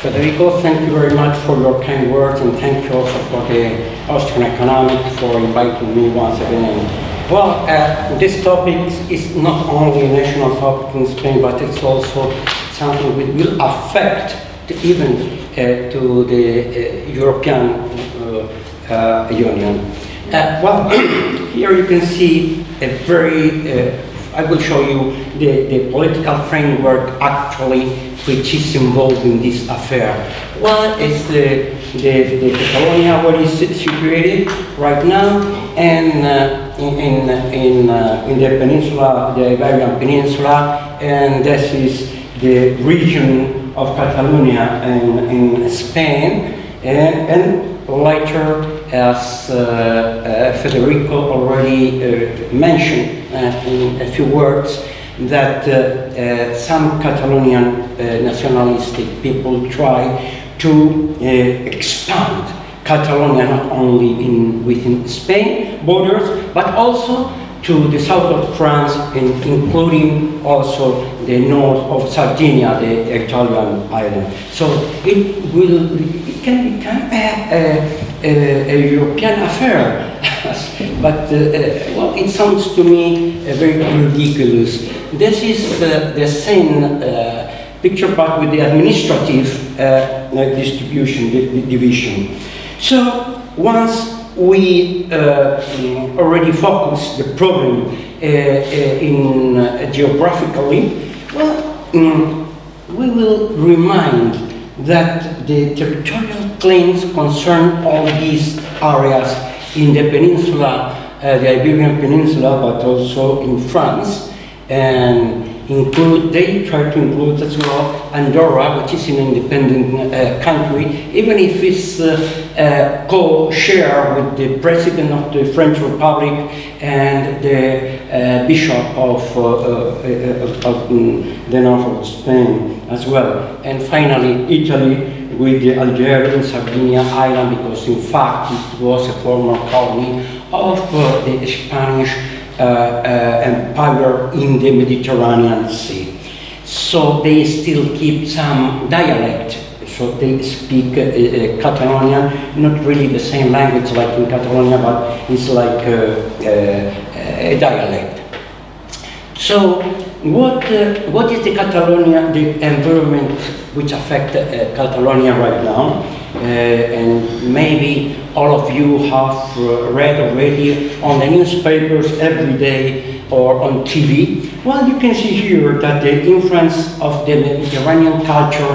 Federico, thank you very much for your kind words and thank you also for the Austrian Economic for inviting me once again. Well, uh, this topic is not only a national topic in Spain, but it's also something which will affect the, even uh, to the uh, European uh, uh, Union. Uh, well, here you can see a very I will show you the, the political framework actually which is involved in this affair. Well, it's the, the, the Catalonia where it's situated right now and uh, in, in, uh, in the peninsula, the Iberian Peninsula, and this is the region of Catalonia in, in Spain. And, and later, as uh, uh Federico already uh, mentioned, uh, in a few words that uh, uh, some Catalonian nationalistic people try to expand Catalonia not only in, within Spain borders, but also to the south of France, in, including also the north of Sardinia, the Italian island. So it will, it can become a, a, a European affair but uh, uh, well, it sounds to me uh, very ridiculous. This is the same picture, but with the administrative distribution, the, the division. So once we uh, already focus the problem uh, uh, in geographically, well, um, we will remind that the territorial claims concern all these areas in the peninsula, uh, the Iberian Peninsula, but also in France, and include, they try to include as well Andorra, which is an independent uh, country, even if it's uh, uh, co-share with the president of the French Republic and the uh, bishop of, uh, uh, of the north of Spain as well. And finally, Italy, with the Algerian Sardinia island because in fact it was a former colony of uh, the Spanish empire in the Mediterranean Sea. So they still keep some dialect so they speak uh, uh, Catalonian, not really the same language like in Catalonia, but it's like uh, a dialect. So what, uh, what is the Catalonia, the environment which affect uh, Catalonia right now? Uh, and maybe all of you have uh, read already on the newspapers every day or on TV. Well, you can see here that the influence of the Mediterranean culture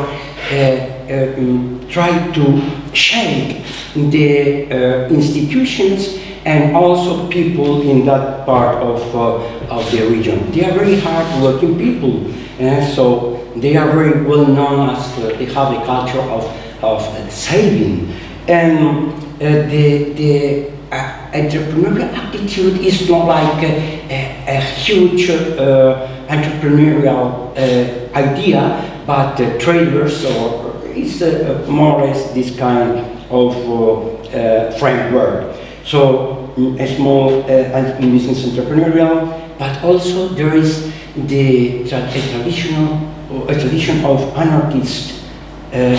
uh, uh, um, try to shake the institutions and also people in that part of, uh, of the region. They are very hard-working people, and so they are very well known as uh, they have a culture of, of saving. And uh, the, the uh, entrepreneurial attitude is not like a, a, huge uh, entrepreneurial uh, idea, but traders or it's more or less this kind of framework. So a small uh, business entrepreneurial, but also there is the tra a traditional a tradition of anarchist. Uh,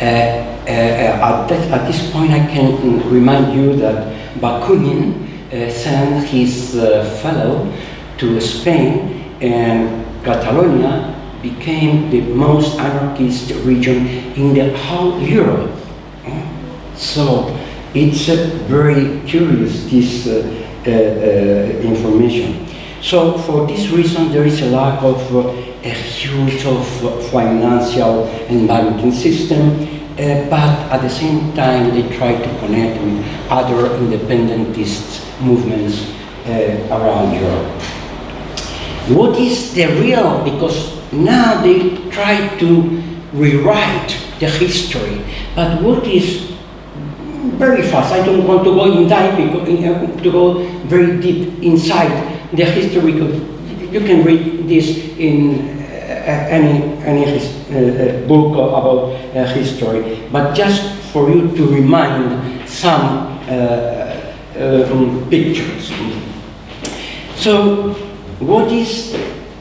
uh, uh, at, that, at, this point, I can remind you that Bakunin uh, sent his fellow to Spain, and Catalonia became the most anarchist region in the whole Europe. So it's uh, very curious, this uh, uh, information. So for this reason, there is a lack of a huge of financial and banking system, uh, but at the same time they try to connect with other independentist movements uh, around Europe. What is the real, because now they try to rewrite the history, but what is very fast. I don't want to go in time because, to go very deep inside the history you can read this in uh, any any uh, uh, book about uh, history. But just for you to remind some uh, um, pictures. So, what is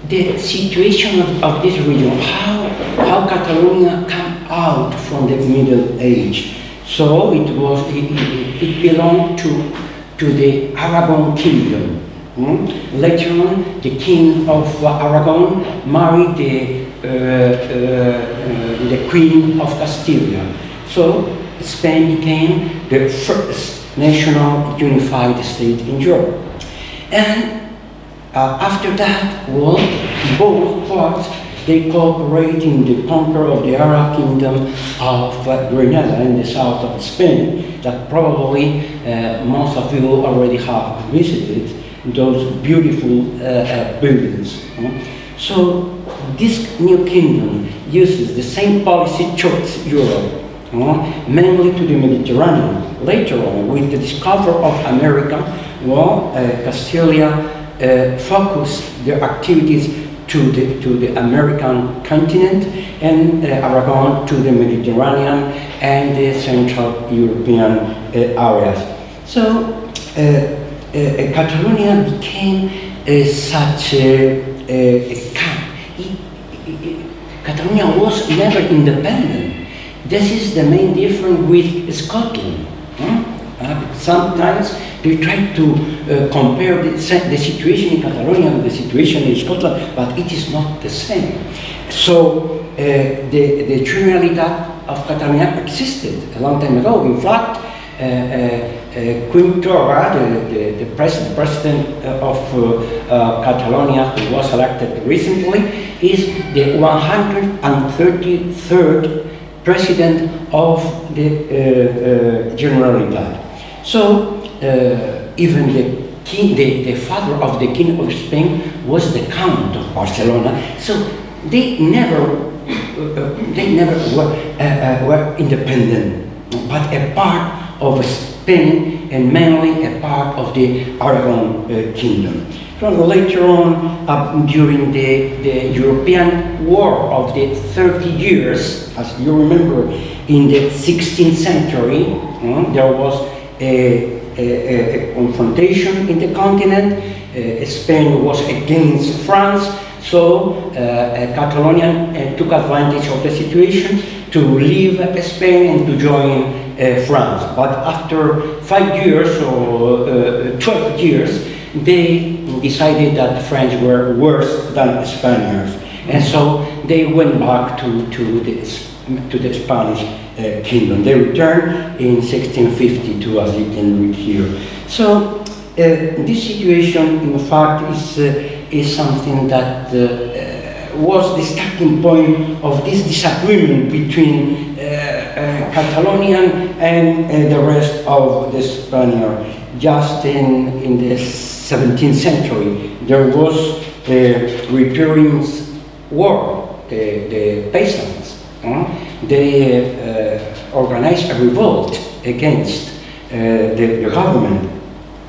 the situation of, of this region? How how Catalonia come out from the Middle Age. So it was it, it, it belonged to to the Aragon kingdom. Mm? Later on, the king of Aragon married the uh, uh, the queen of Castilla. So Spain became the first national unified state in Europe. And uh, after that, well, both parts they cooperate in the conquer of the Arab kingdom of Granada in the south of Spain, that probably uh, most of you already have visited, those beautiful uh, uh buildings. So this new kingdom uses the same policy towards Europe, mainly to the Mediterranean. Later on, with the discovery of America, well, uh, Castilla uh, focused their activities to the, to the American continent and uh, Aragon to the Mediterranean and the Central European uh, areas. So Catalonia became such a, a, a camp. Catalonia was never independent. This is the main difference with Scotland. Uh, sometimes they try to uh, compare the, the, situation in Catalonia and the situation in Scotland, but it is not the same. So uh, the, the Generalitat of Catalonia existed a long time ago. In fact, Quim Torra, the, the, the president, president of Catalonia, who was elected recently, is the 133rd president of the Generalitat. So uh, even the king, the, the father of the king of Spain was the count of Barcelona. So they never, uh, uh they never were, uh, uh, were independent, but a part of Spain and mainly a part of the Aragon uh, kingdom. So later on, during the, the European War of the 30 years, as you remember, in the 16th century, there was a, a, a, confrontation in the continent. Uh, Spain was against France, so uh, Catalonia uh, took advantage of the situation to leave Spain and to join France. But after five years or 12 years, they decided that the French were worse than the Spaniards. And so they went back to, to, the, to the Spanish uh, kingdom. They returned in 1652, as you can read here. So uh, this situation, in fact, is, uh, is something that uh, was the starting point of this disagreement between uh, uh, Catalonian and the rest of the Spaniard. Just in, in the 17th century, there was a Reapers' War, the, the peasants. They uh, organized a revolt against uh, the, the, government.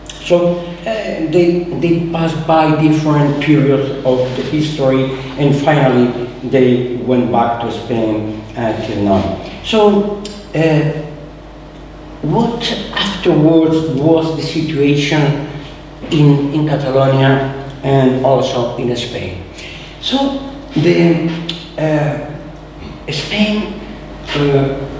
So uh, they, they passed by different periods of the history and finally they went back to Spain until now. So uh, what afterwards was the situation in, in Catalonia and also in Spain? So the uh, Spain, uh,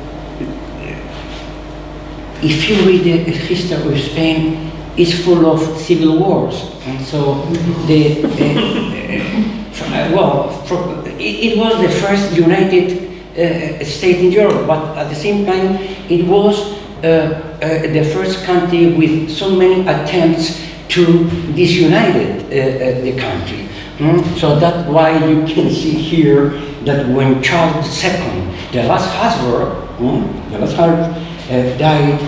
if you read the history of Spain, is full of civil wars. And so the, uh, well, it, it, was the first united uh, state in Europe, but at the same time, it was uh, uh, the first country with so many attempts to disunited the country. Mm? So that's why you can see here that when Charles II, the last Habsburg, hmm, the last Habsburg, uh, died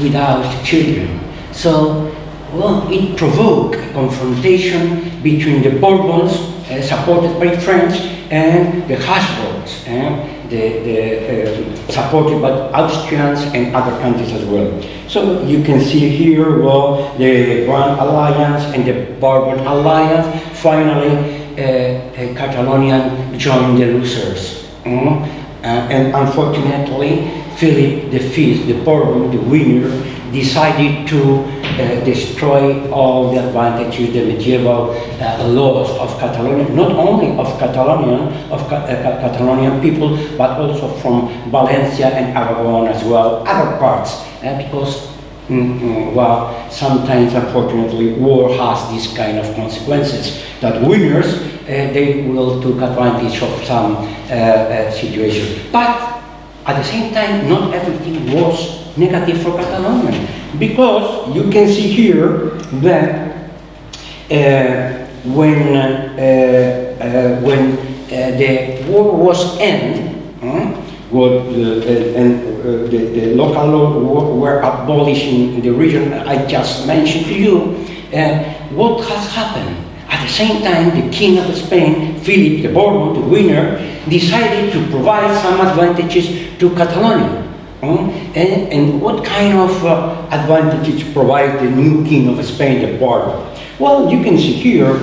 without children. So, well, it provoked a confrontation between the Bourbons, uh, supported by France, and the Habsburgs, uh, the, the, uh, supported by Austrians and other countries as well. So you can see here, well, the Grand Alliance and the Bourbon Alliance finally uh, Catalonian joined the losers. Mm? Uh, and unfortunately, Philip V, the Bourbon, the winner, decided to uh, destroy all the advantages, the medieval uh, laws of Catalonia, not only of Catalonian, of Ca uh, Catalonian people, but also from Valencia and Aragon as well, other parts, uh, because Mm, mm, well, sometimes unfortunately war has this kind of consequences that winners uh, they will take advantage of some uh, situation. But at the same time not everything was negative for Catalonia because you can see here that uh, when uh, uh, when the war was end what, uh, and uh, the, the, local law were abolished in the region I just mentioned to you, uh, what has happened? At the same time, the King of Spain, Philip the Bourbon, the winner, decided to provide some advantages to Catalonia. Um, and, and, what kind of uh, advantages provide the new King of Spain, the Bourbon? Well, you can see here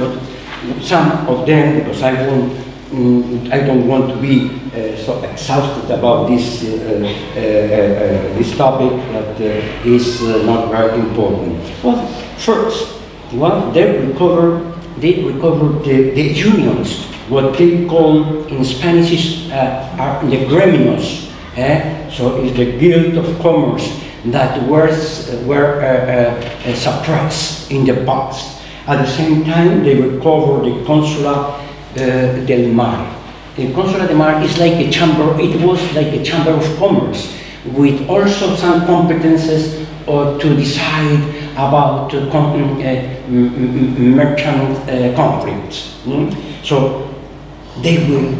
some of them, because I won't Mm, I don't want to be uh, so exhausted about this, uh, uh, uh this topic that uh, is uh, not very important. Well, first, well, they recover, they recover the, the unions, what they call in Spanish is are the gremios. Eh? So it's the guild of commerce that was, were suppressed in the past. At the same time, they recover the consular uh, del Mar. The Consolat del Mar is like a chamber, it was like a chamber of commerce with also some competences uh, to decide about uh, uh merchant uh, conflicts. Mm? So they will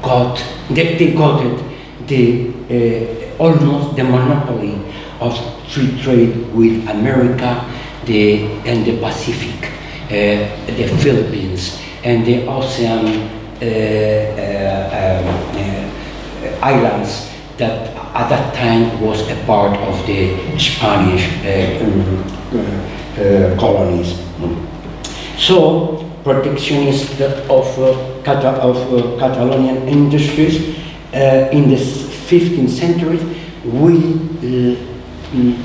got, they, they got it, the, uh, almost the monopoly of free trade with America the, and the Pacific, the Philippines, and the ocean uh, uh, um, uh, islands that at that time was a part of the Spanish um, colonies. So, protectionist of, Cata of Catalonian industries in the 15th century we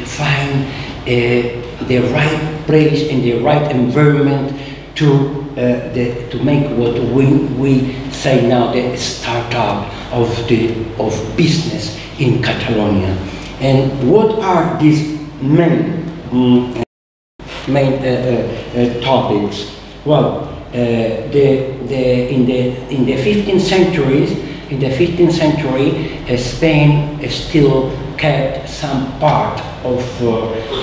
find uh, the right place and the right environment to uh, the, to make what we, we say now the startup of the of business in Catalonia. And what are these main mm, main uh, uh, uh topics? Well, uh, the, the, in the in the 15th centuries, in the 15th century, Spain still kept some part of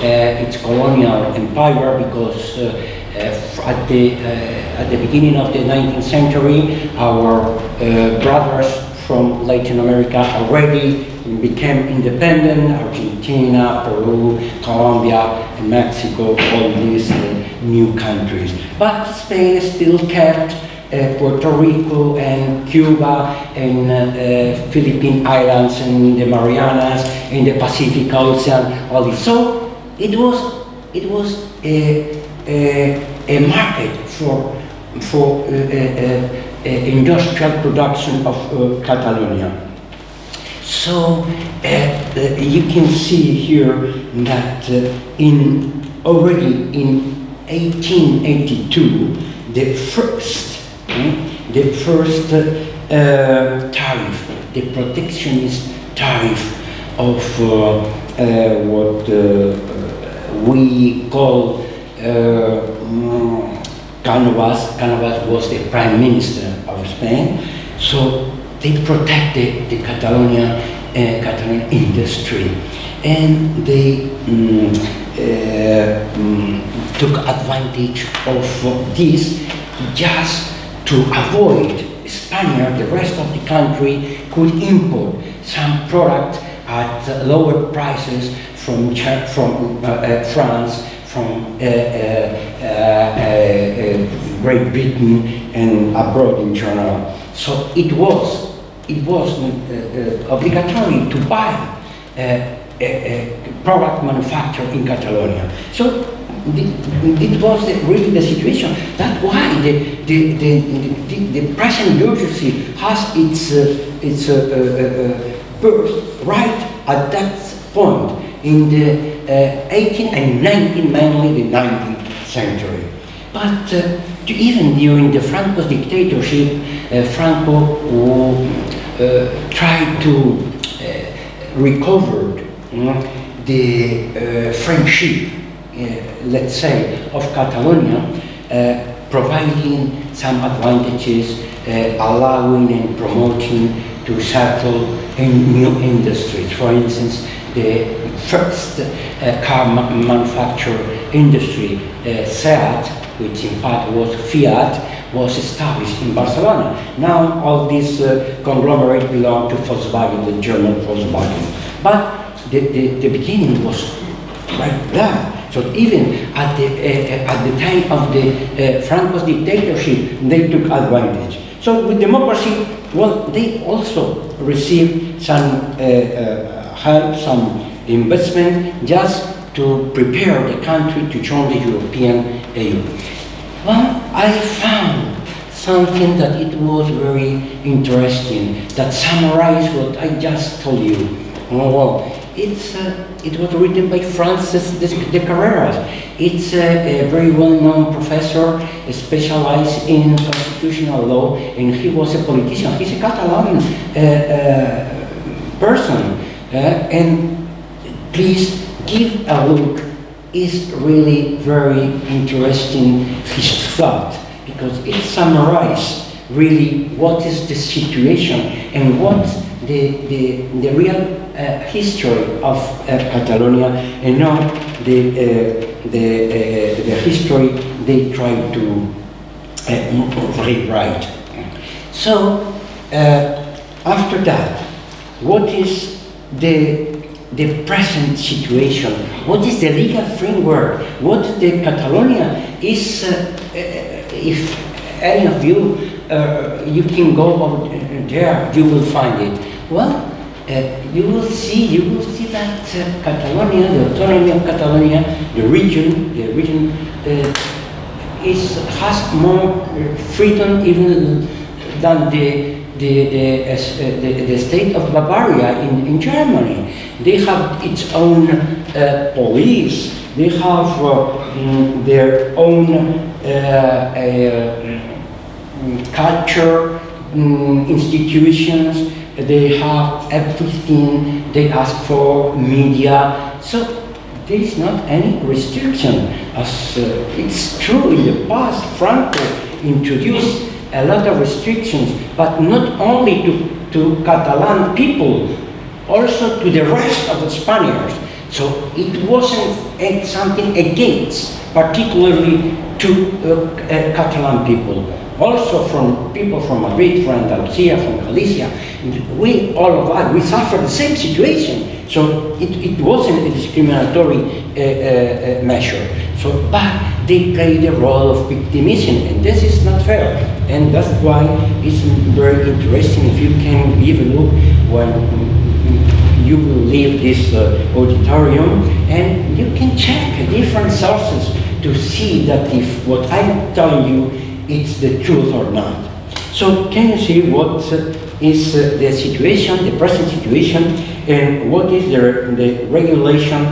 its colonial empire because uh, at the uh, at the beginning of the 19th century, our uh, brothers from Latin America already became independent, Argentina, Peru, Colombia, and Mexico, all these uh, new countries. But Spain still kept uh, Eh, Puerto Rico and Cuba and uh, eh, Philippine Islands and the Marianas and the Pacific Ocean, all this. So it was, it was a a market for, for industrial production of Catalonia. So uh, you can see here that uh, in already in 1882 the first uh, the first tariff, the protectionist tariff of what we call Canovas, Canovas was the prime minister of Spain, so they protected the Catalonia, uh, industry, and they um, uh, um, took advantage of this just to avoid Spaniard, the rest of the country could import some product at lower prices from, from uh, uh, France from uh, uh, uh, Great Britain and abroad in general. So it was, it was obligatory to buy product manufactured in Catalonia. So it was really the situation. That's why the, the, the, the, the present urgency has its, uh, its uh, uh, birth right at that point in the uh, 18th and 19th, mainly the 19th century. But uh, even during the Franco's dictatorship, uh, Franco uh, tried to uh, recover the uh, friendship, let's say, of Catalonia, providing some advantages, allowing and promoting to settle in new industries. For instance, the first uh, car ma manufacturer industry, uh, SEAT, which in fact was Fiat, was established in Barcelona. Now all these uh, conglomerates belong to Volkswagen, the German Volkswagen. But the, the, the beginning was right there. So even at the, uh, at the time of the uh, Franco's dictatorship, they took advantage. So with democracy, well, they also received some uh, help, some investment, just to prepare the country to join the European Union. Well, I found something that it was very interesting, that summarized what I just told you. Oh, well, it's, uh, it was written by Francesc de Carreras. It's a, a very well-known professor specialized in constitutional law, and he was a politician. He's a Catalan uh, uh, person, uh, and please give a look. It's really very interesting his thought because it summarizes really what is the situation and what the, the, the real history of uh, Catalonia and now the, uh, the, uh, the history they try to uh, rewrite. So, uh, after that, what is the, the present situation? What is the legal framework? What the Catalonia is, if any of you, you can go there, you will find it. Well, uh, you will see, you will see that uh, Catalonia, the autonomy of Catalonia, the region, the region uh, is has more freedom even than the the, the, uh, the, the, state of Bavaria in, in Germany. They have its own uh, police, they have mm, their own culture, mm, institutions, they have everything they ask for, media. So there is not any restriction. As uh, it's true in the past, Franco introduced a lot of restrictions, but not only to, to Catalan people, also to the rest of the Spaniards. So it wasn't something against, particularly to uh, uh, Catalan people also from people from Madrid, from Andalusia, from Galicia. We, all of us, we suffer the same situation. So it, it wasn't a discriminatory uh, uh, uh, measure. So, but they play the role of victimism, and this is not fair. And that's why it's very interesting if you can give a look when you will leave this uh, auditorium, and you can check different sources to see that if what I'm telling you it's the truth or not. So can you see what is uh, the situation, the present situation, and what is the, the regulation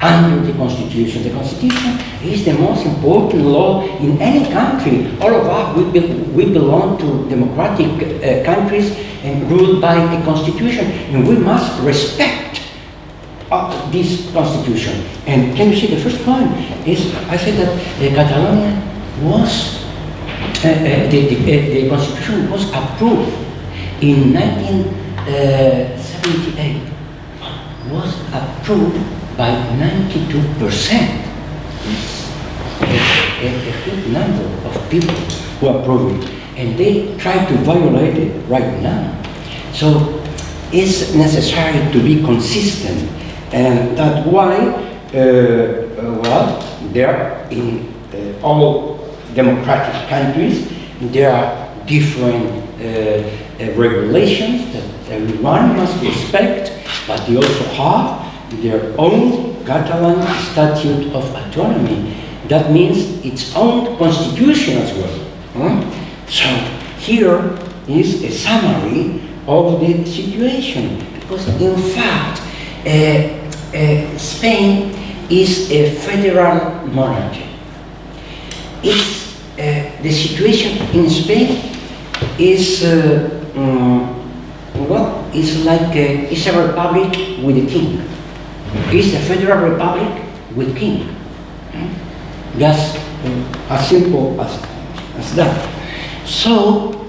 under the Constitution? The Constitution is the most important law in any country. All of us, we, be, we belong to democratic uh, countries and ruled by a Constitution, and we must respect uh, this Constitution. And can you see the first point is, I said that uh, Catalonia was the, the, the, Constitution was approved in 1978, was approved by 92 percent. A, a, big number of people who approved it, and they try to violate it right now. So it's necessary to be consistent, and that's why, uh, uh well, there in uh, all democratic countries, there are different uh, uh, regulations that everyone must respect, but they also have their own Catalan Statute of Autonomy. That means its own constitution as well. Hmm? So here is a summary of the situation, because in fact, uh, uh, Spain is a federal monarchy. It's, uh, the situation in Spain is, uh, um, well, it's like it's a republic with a king. It's a federal republic with king. Just as simple as, as that. So,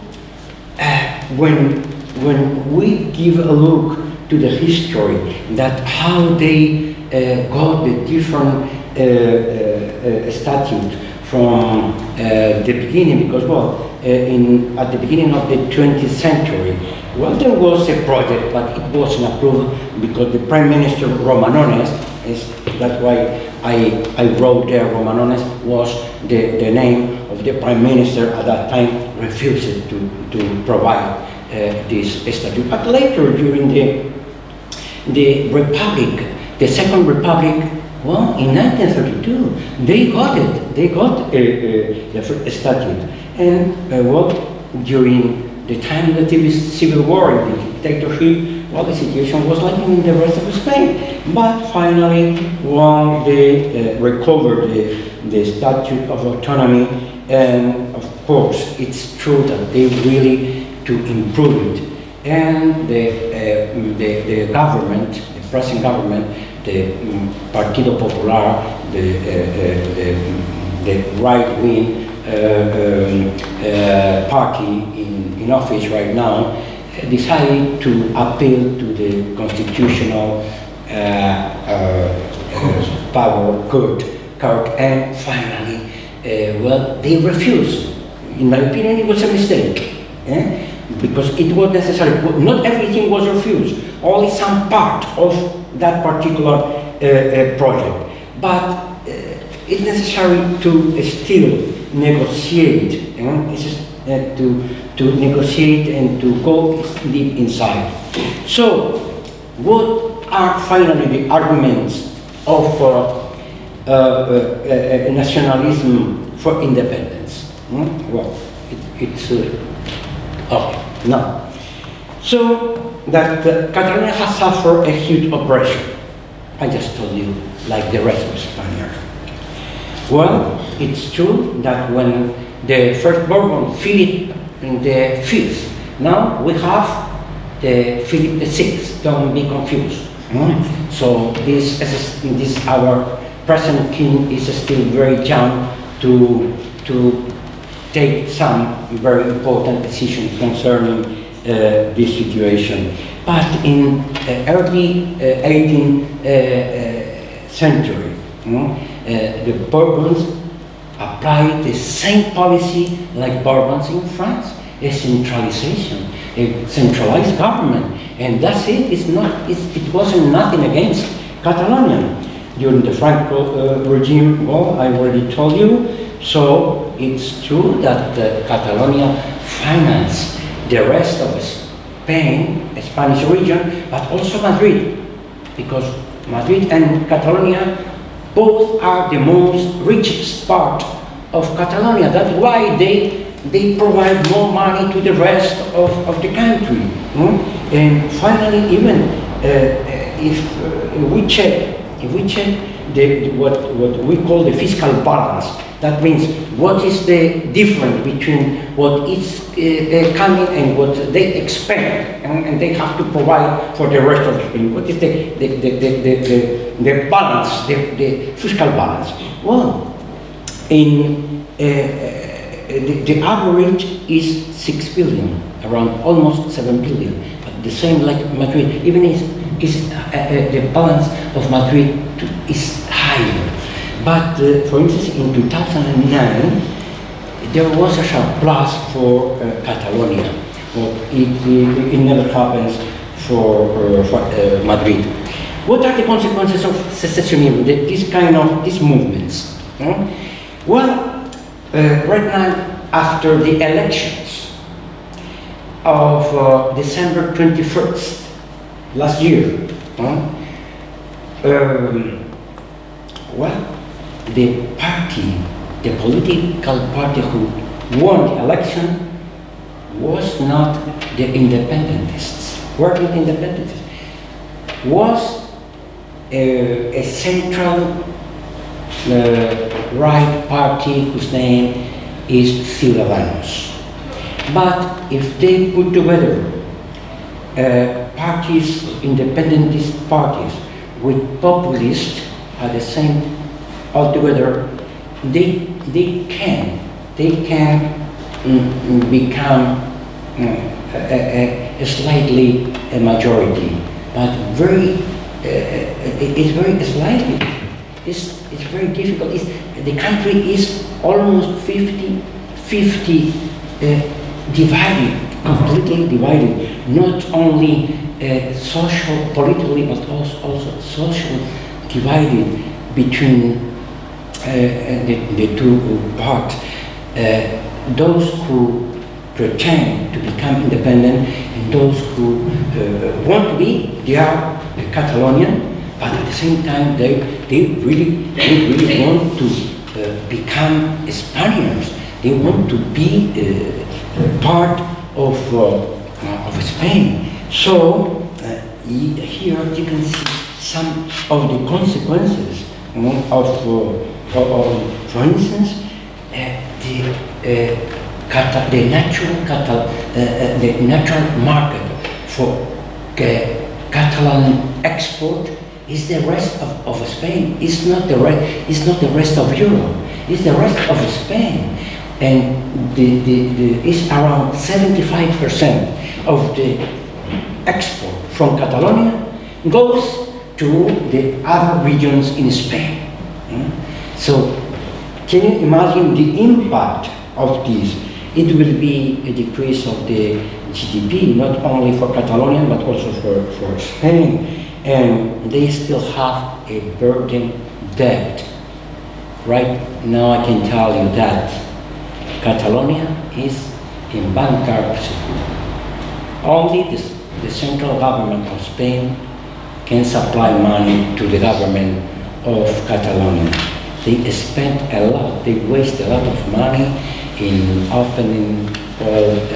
uh, when, when we give a look to the history, that how they uh, got the different uh, uh, uh from uh, the beginning, because well, in, at the beginning of the 20th century, well, there was a project, but it wasn't approved because the Prime Minister Romanones, is, that's why I, I wrote there Romanones was the, the name of the Prime Minister at that time, refused to, to provide uh, this statute. But later, during the, the Republic, the Second Republic, well, in 1932, they got it. They got uh, uh, the statute. And, uh, well, during the time of the Civil War, the dictatorship, well, the situation was like in the rest of Spain. But finally, when they uh, recovered the, the Statute of Autonomy, and of course, it's true that they really to improve it. And the, uh, the, the government, the present government, the um, Partido Popular, the, uh, the, the right-wing uh, um, uh, party in, in office right now, decided to appeal to the constitutional uh, uh, power court, court, and finally, uh, well, they refused. In my opinion, it was a mistake. Eh? Because it was necessary. Not everything was refused, only some part of that particular uh, project. But it's necessary to still negotiate. Eh? uh, to, to negotiate and to go deep inside. So, what are finally the arguments of uh, uh, uh, uh nationalism for independence? Hmm? Well, it, it's okay. Now, so that Catalonia has suffered a huge oppression. I just told you, like the rest of Spaniards. Well, it's true that when the first Bourbon, Philip in the Fifth. Now we have the Philip the Sixth. Don't be confused. Mm. So this, this our present king is still very young to to take some very important decisions concerning uh, this situation. But in uh, early uh, 18th uh, uh, century, the Bourbons apply the same policy like Bourbons in France, a centralization, a centralized government. And that's it, it's not, it's, it wasn't nothing against Catalonia. During the Franco uh, regime, well, I already told you, so it's true that uh, Catalonia financed the rest of Spain, a Spanish region, but also Madrid, because Madrid and Catalonia both are the most richest part of Catalonia. That's why they, they provide more money to the rest of, of the country. Mm? And finally, even uh, if uh, we check, if we check the, what, what we call the fiscal balance, that means what is the difference between what is uh, uh, coming and what they expect and, and, they have to provide for the rest of the Spain. What is the, the, the, the, the, the balance, the, the fiscal balance? Well, in uh, uh the, the, average is 6 billion, around almost 7 billion. But the same like Madrid, even is, is uh, uh, the balance of Madrid is higher. But uh, for instance, in 2009, there was a surplus for uh, Catalonia. Well, it, it, it, never happens for, for Madrid. What are the consequences of secessionism, the, this kind of, these movements? Well, uh, right now, after the elections of uh, December 21st, last year, um, well, the party, the political party who won the election was not the independentists, were not independentists, was a, a central uh, right party whose name is Ciudadanos. But if they put together uh, parties, independentist parties, with populists at the same altogether, they, they can, they can mm, become mm, a, a, a slightly a majority, but very, uh, it's very it's slightly. It's, it's very difficult. It's, the country is almost 50, 50 uh, divided, completely divided, not only uh, social, politically, but also, also social divided between uh, the, the two parts. Uh, those who pretend to become independent and those who uh, want to be, they are Catalonian, but at the same time they, they really, they really want to uh, become Spaniards. They want to be uh, part of, uh, of Spain. So uh, here you can see some of the consequences of, uh, of, for instance, the the natural uh, the natural market for Catalan export is the rest of, of Spain. It's not the rest. It's not the rest of Europe. It's the rest of Spain, and the, the, the it's around 75 percent of the export from Catalonia goes to the other regions in Spain. Mm? So, can you imagine the impact of this? it will be a decrease of the GDP, not only for Catalonia, but also for, for Spain. And they still have a burden debt. Right now I can tell you that Catalonia is in bankruptcy. Only this, the central government of Spain can supply money to the government of Catalonia. They spent a lot, they waste a lot of money in opening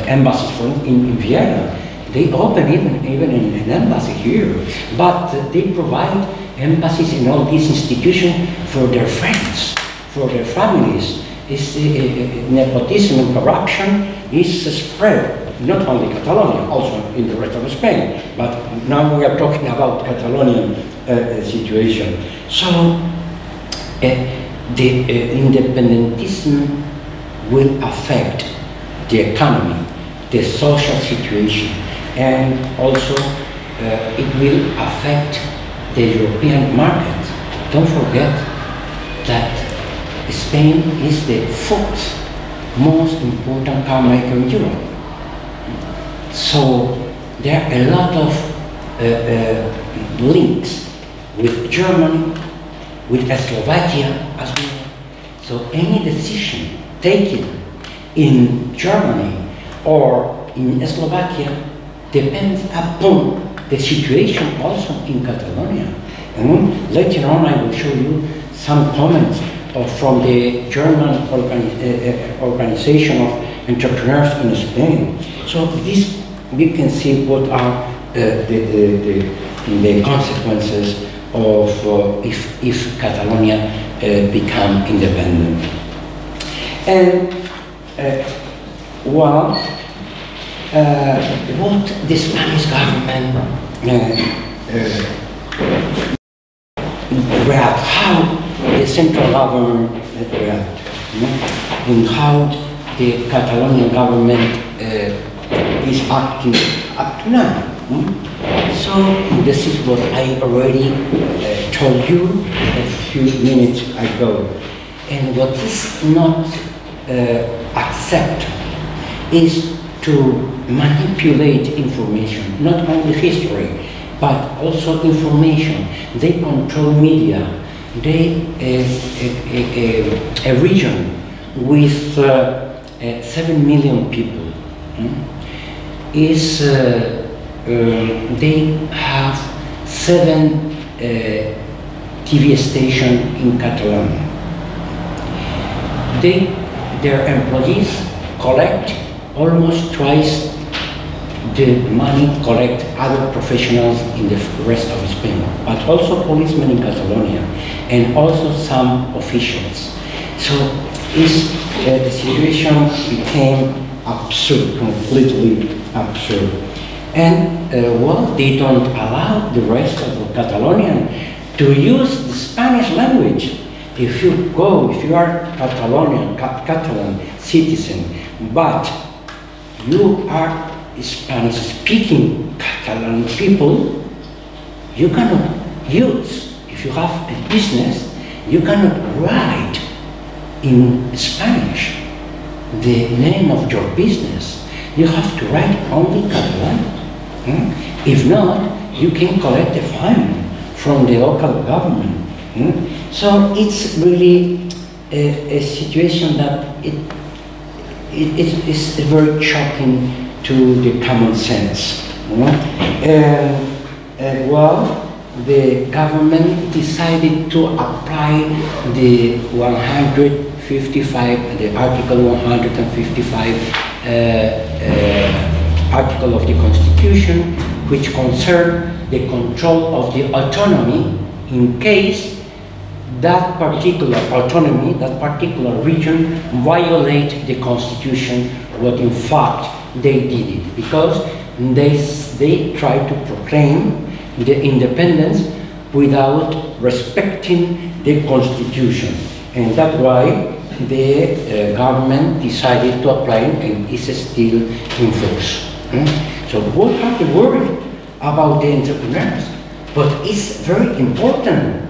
embassies for in, in, Vienna. They open even, even an, embassy here, but they provide embassies in all these institutions for their friends, for their families. It's, uh, uh, nepotism and corruption is spread not only in Catalonia, also in the rest of Spain. But now we are talking about Catalonian uh, situation. So uh, the uh, independentism will affect the economy, the social situation, and also uh, it will affect the European market. Don't forget that Spain is the fourth most important car maker in Europe. So there are a lot of uh, uh, links with Germany, with Slovakia as well. So any decision taken in Germany or in Slovakia depends upon the situation also in Catalonia. And later on I will show you some comments from the German organi uh, organization of entrepreneurs in Spain. So this, we can see what are uh, the, the, the, the, consequences of uh, if, if Catalonia uh, become independent. And uh, well, uh, what the Spanish government uh, react, how the central government know, and how the Catalonian government uh, is acting up to now. Hmm? So this is what I already uh, told you a few minutes ago. And what is not uh, accept is to manipulate information, not only history, but also information. They control media. They, uh, a, a, a, region with uh, uh, 7 million people hmm, is, uh, um, they have seven uh, TV stations in Catalonia. They their employees collect almost twice the money collect other professionals in the rest of Spain, but also policemen in Catalonia, and also some officials. So it's, uh, the situation became absurd, completely absurd. And uh, well, they don't allow the rest of the Catalonian to use the Spanish language. If you go, if you are Catalonian, Catalan citizen, but you are Spanish speaking Catalan people, you cannot use, if you have a business, you cannot write in Spanish the name of your business. You have to write only Catalan. Hmm? If not, you can collect a fine from the local government. Hmm? So it's really a, a situation that it, it, it is very shocking to the common sense. Hmm? And, and well, the government decided to apply the 155, the Article 155 uh, uh, article of the Constitution, which concern the control of the autonomy in case that particular autonomy, that particular region violate the Constitution, what in fact they did it, because they, they try to proclaim the independence without respecting the constitution. And that's why the uh, government decided to apply and is still in force. Hmm? So what are the worry about the entrepreneurs? But it's very important.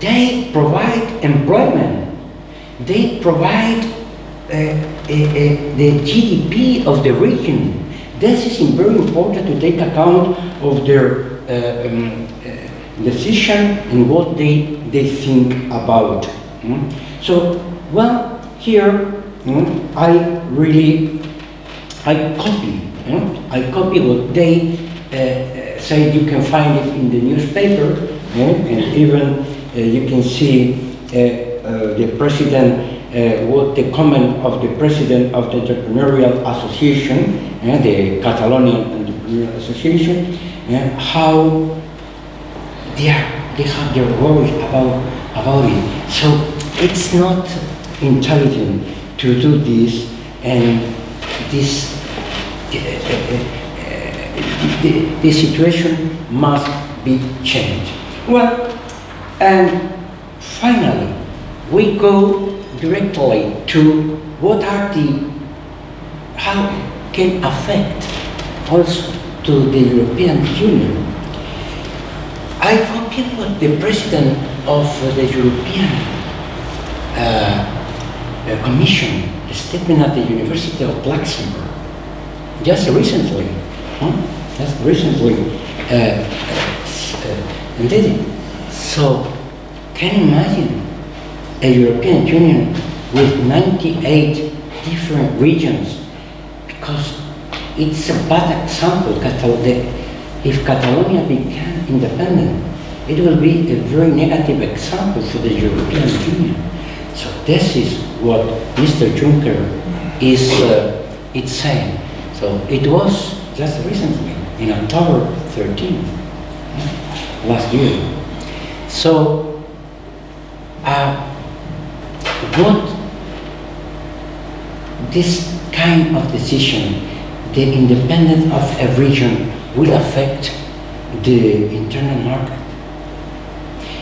They provide employment. They provide uh, uh, the GDP of the region. This is very important to take account of their uh, um, uh, decision and what they, they think about. Mm? So, well, here mm, I really, I copy, mm? I copy what they uh, say you can find it in the newspaper and even you can see the president uh, what the comment of the president of the Entrepreneurial Association, uh, the Catalonian Entrepreneurial Association, yeah, how they, are, they have their worries about, about it. So it's not intelligent to do this and this uh, uh, the, the situation must be changed. Well, and finally, we go directly to what are the, how can affect also to the European Union. I copy what the president of the European uh, uh, Commission, the statement at the University of Luxembourg, just recently, huh? just recently uh, uh, did it. So, can you imagine a European Union with 98 different regions because it's a bad example. If Catalonia became independent, it will be a very negative example for the European Union. So this is what Mr. Juncker is uh, it's saying. So it was just recently, in October 13th, last year. So uh, what this kind of decision the independence of a region will affect the internal market.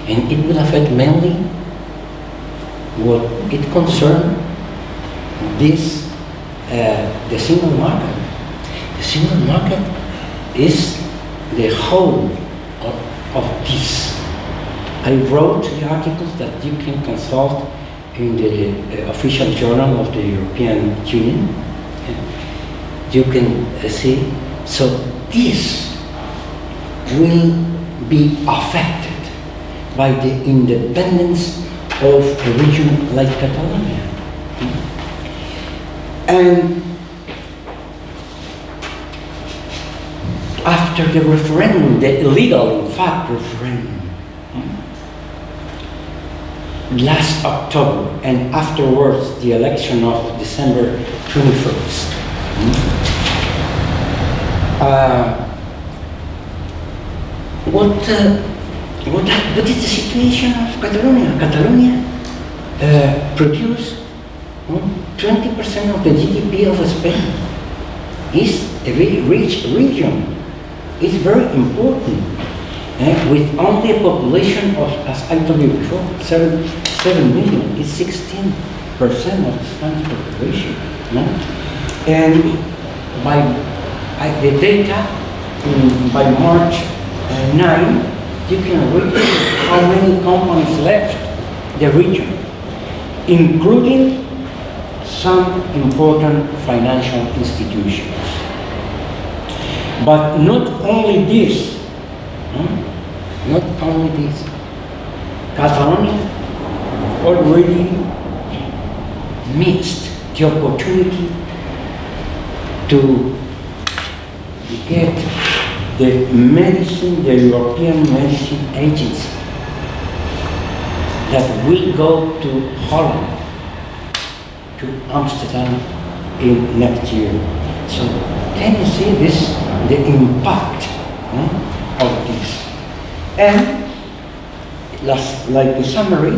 And it will affect mainly what it concerns this, uh, the single market. The single market is the whole of, of this. I wrote the articles that you can consult in the uh, official journal of the European Union you can uh, see. So this will be affected by the independence of a region like Catalonia. And after the referendum, the illegal, in fact, referendum, last October, and afterwards the election of December 21st, Uh, what, uh, what, what is the situation of Catalonia? Catalonia uh, produce 20% of the GDP of Spain. It's a very rich region. It's very important. Uh, with only a population of, as I told you before, 7, 7 million, it's 16% of the Spanish population. No? And by I, the data in, by March uh, 9, you can read how many companies left the region, including some important financial institutions. But not only this, only this, Catalonia already missed the opportunity to get the medicine, the European Medicine Agency that will go to Holland, to Amsterdam in next year. So can you see this, the impact this? And last, like the summary,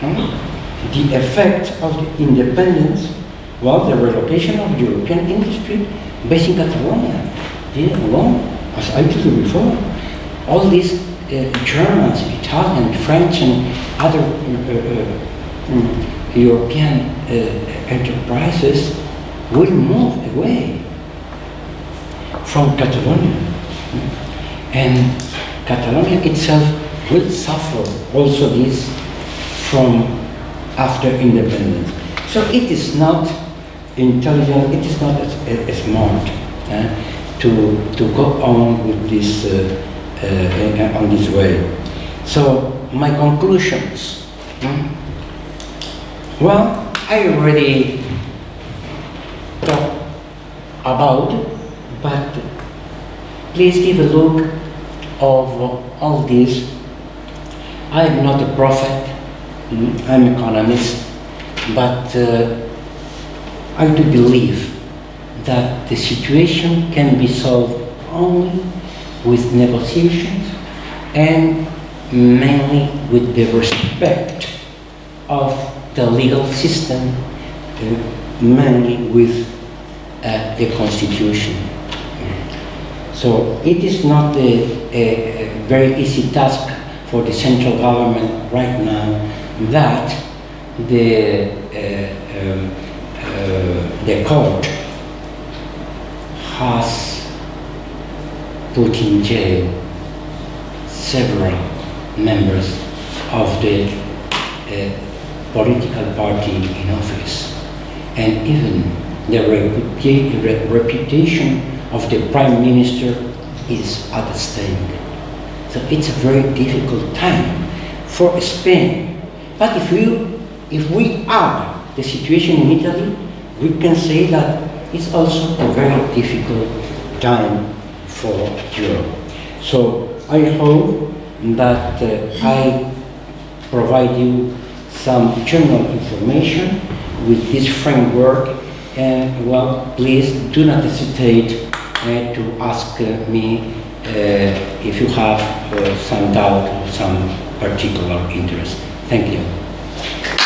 the effect of the independence was the relocation of European industry based in Catalonia. Did alone, as I told you before, all these uh, Germans, Italian, French, and other uh, uh, European enterprises will move away from Catalonia. And Catalonia itself will suffer also this from after independence. So it is not intelligent, it is not as, as smart uh, to, to go on with this, uh, uh, on this way. So my conclusions. Hmm? Well, I already talked about, but please give a look of all this. I am not a prophet, I'm an economist, but uh, I do believe that the situation can be solved only with negotiations and mainly with the respect of the legal system, uh, mainly with uh, the constitution. So it is not a, a, a, very easy task for the central government right now that the, uh, um, uh, the court has put in jail several members of the uh, political party in office. And even the reputa reputation of the prime minister is at stake. So it's a very difficult time for Spain. But if we, if we add the situation in Italy, we can say that it's also a very difficult time for Europe. So I hope that uh, I provide you some general information with this framework and well please do not hesitate to ask me uh, if you have uh, some doubt or some particular interest. Thank you.